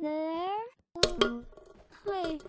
there? Wait,